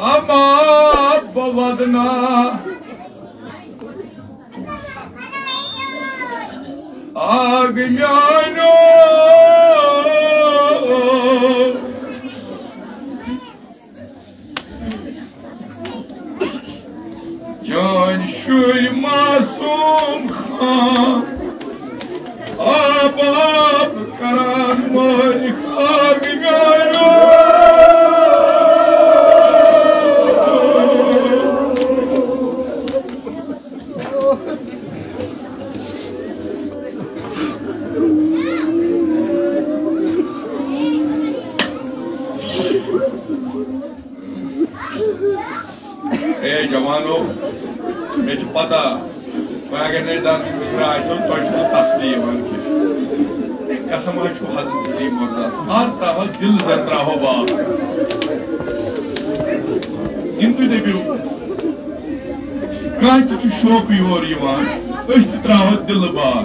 Ama babadına Can جوانو مے پتہ میں اگر نے دان فکر آسو تہ تسلیم قسم حض حضرت علی مرتضی آج تراو دل زن تراو باغ یم تھی دپو کانٛہہ تہِ شوقٕے یور یِوان أسۍ تہِ ترٛاوو دِلہٕ باغ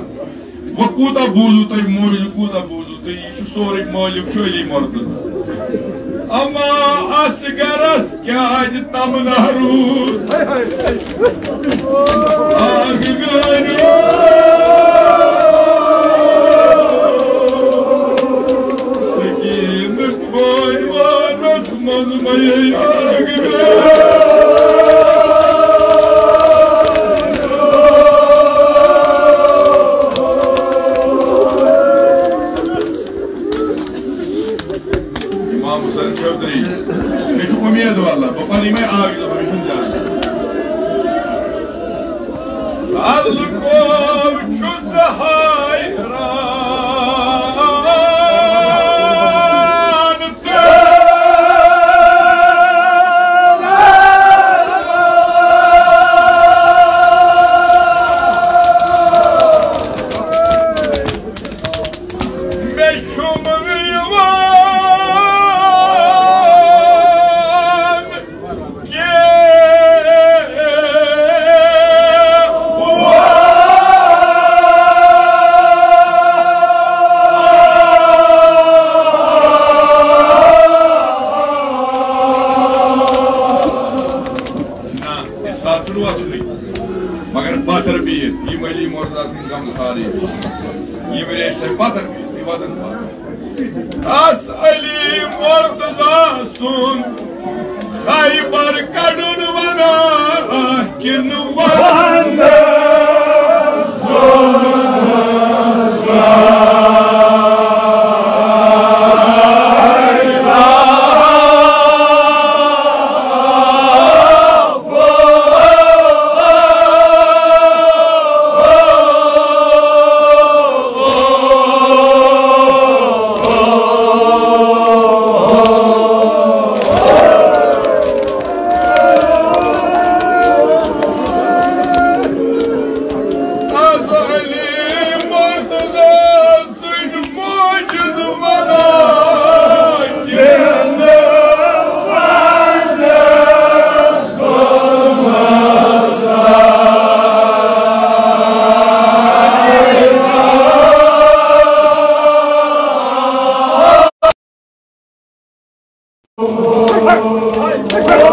وۄنۍ کوٗتاہ بوٗزوٗ تۄہہِ موج کوٗتاہ بوٗزوٗ تۄہہِ یہِ چھُ سورُے مٲلِک چھُ علی مرتضی Ama asgaras kâj tamnahru Sakinat boy vanas manmaya İmam Hey, hey, hey, hey.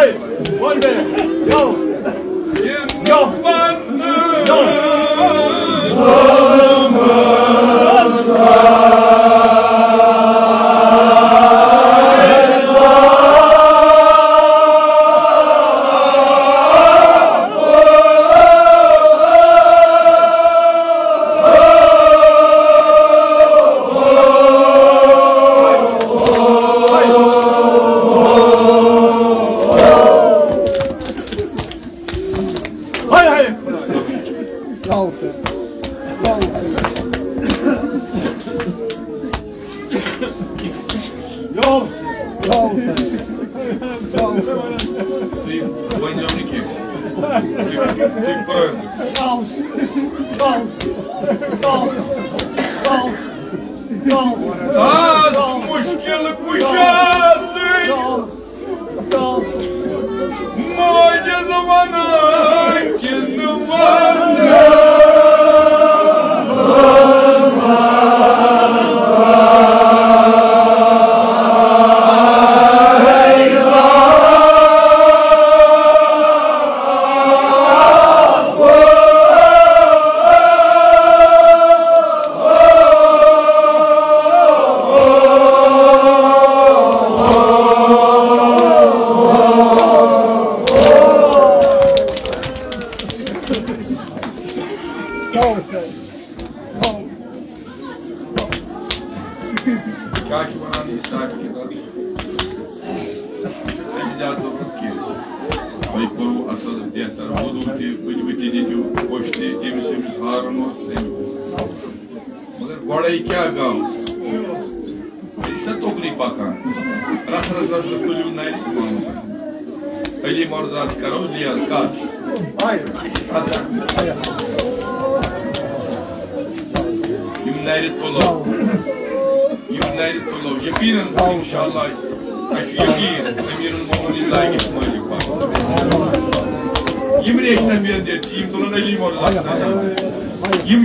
Hey, one man. Yo. Yo. Yo. Войневники. Гол! Гол! Гол! Гол! Гол! Аз, мужчина, кучасы! Гол! Мой дезаванай, киномай!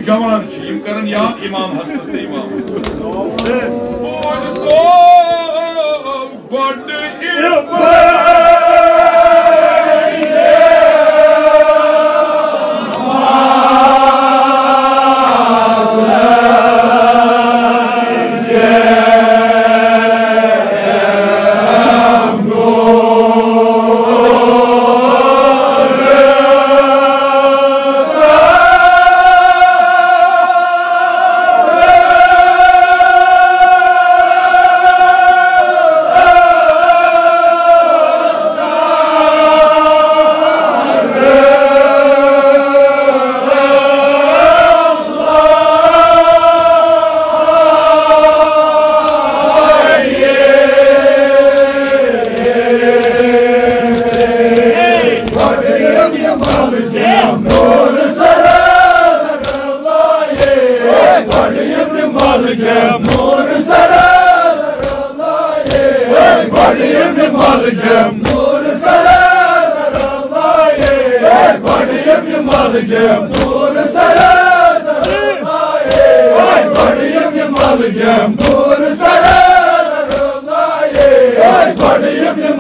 جان کر یا امام حسن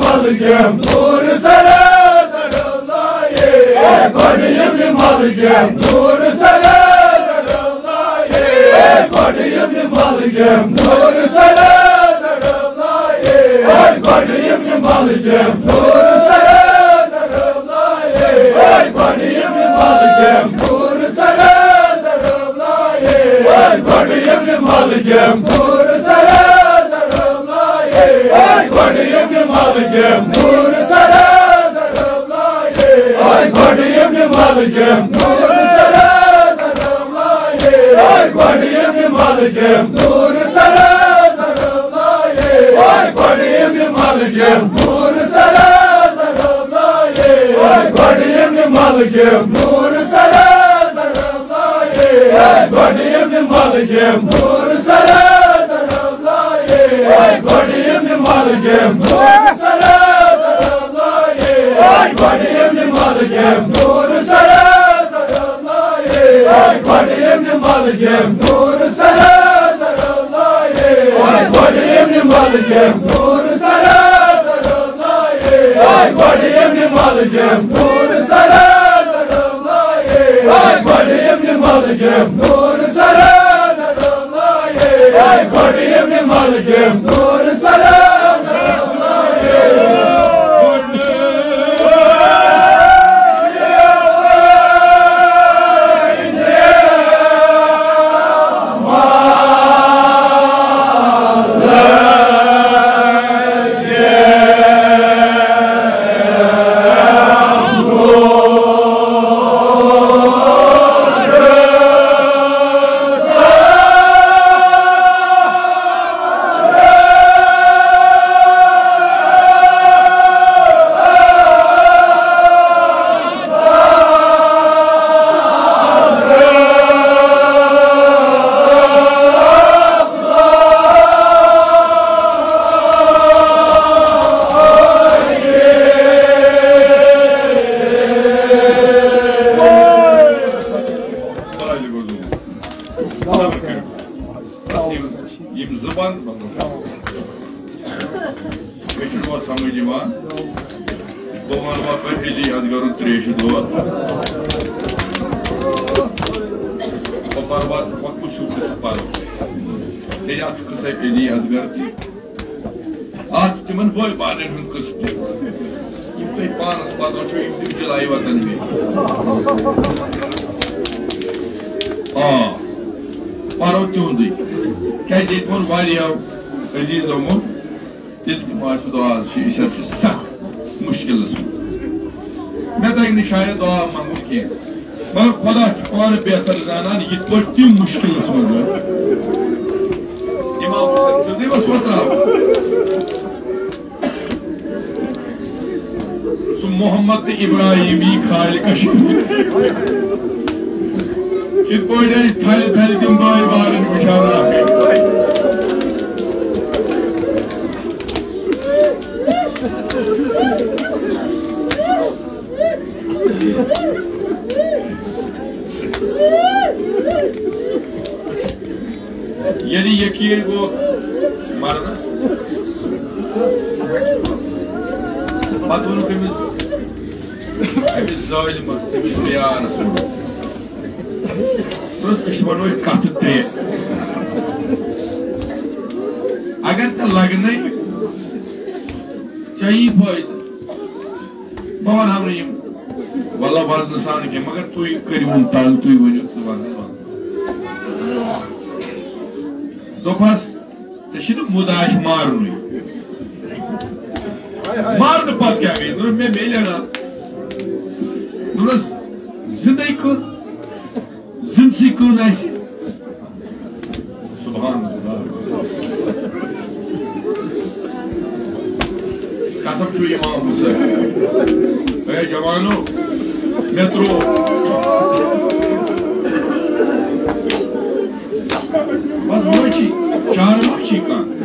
malıkım Nuru sana sarılayım Koruyum malıkım Nuru sana sarılayım Koruyum malıkım Nuru sana sarılayım Koruyum malıkım Nuru sana sarılayım Koruyum malıkım Nuru sana sarılayım Koruyum malıkım Nuru Ay koyayım yumalıyım nuru sana zarımlayı Ay koyayım yumalıyım nuru sana zarımlayı Ay koyayım yumalıyım nuru sana zarımlayı Ay koyayım yumalıyım nuru sana zarımlayı Ay koyayım yumalıyım nuru sana zarımlayı Ay koyayım yumalıyım nuru sana zarımlayı Ay koyayım maligem nur sara sara ay badiyem ne maligem nur sara sara ay badiyem ne maligem nur sara sara ay badiyem ne maligem nur sara sara ay badiyem ne maligem nur sara sara laye ay badiyem ne maligem nur sara sara laye ay badiyem ne maligem nur Kaj dit moun mali yav aziz omun, dit ki maaşı dua şey içerisi sak müşkillisin. Ne de nişayı dua mangun ki. Ben kodak onu beter zanan yit boş tüm müşkillisin oluyor. İmam Hüseyin sırrı ve sotra. Su Muhammed İbrahim'i halika şimdi. Git böyle tali tali din bay varın müşavir. یعنی یقین گو مرنا؟ پتہ ون تمس أمس ظالمس تمس بیانس دوست مش ونو کت ترے اگر ژے لگنے چاہیے فائدہ بہٕ وَنہٕ ہَو نہٕ یِم وَلہ وَزنہٕ سان کینٛہہ مگر تُہۍ کٔرۍہوٗن تل تُہۍ ؤنِو دوپس ژے مو داش مارن مارن پتہ کیا گئی دس مے میلے نا دس زندے کن زندسی کن اس سبحان اللہ قسم چھو امام حسین اے جوانو مے ترو բայց ոչի, ճարմա չի կան։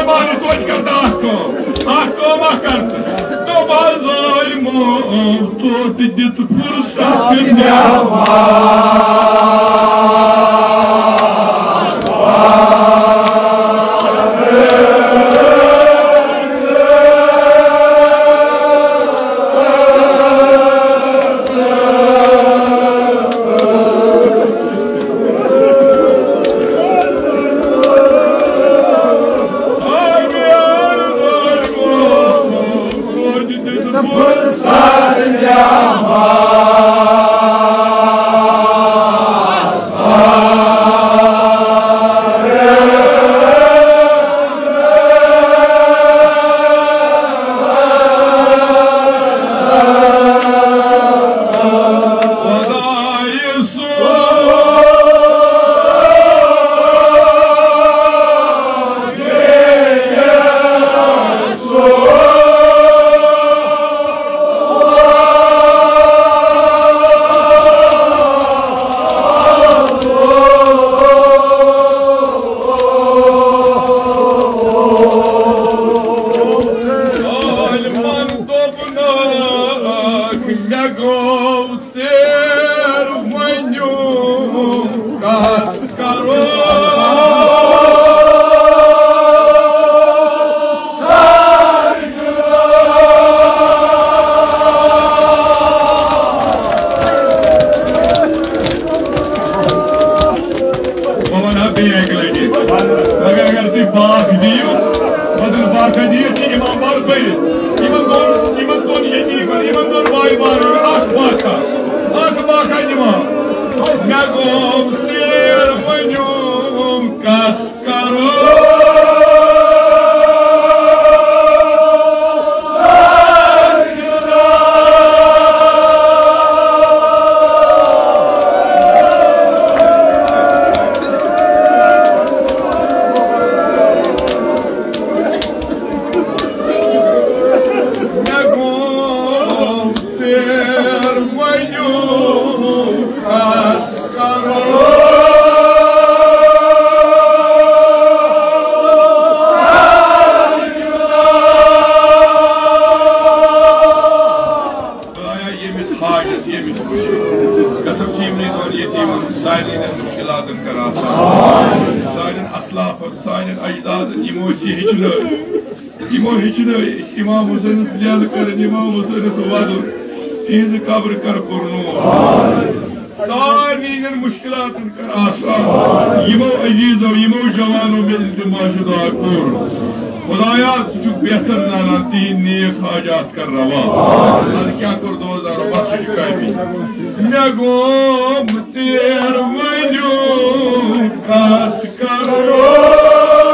زبانو توی کرد احکام احکام کرد دوبار ظالمو تو تدیت فرصت نیامان moci hiçine imam hiçine imam Hüseyin'in silahını karın imam Hüseyin'in sovadı izi kabri kar korunu سارنین مشکلاتن کر آسان یمو عزیزو یمو جوانو میں التماس دعا کور خدایا تجھو بہتر نانا تین نیک حاجات کر روا ہر کیا کر دو دارو بخشش کامی نگوم تیر منو کاس کرو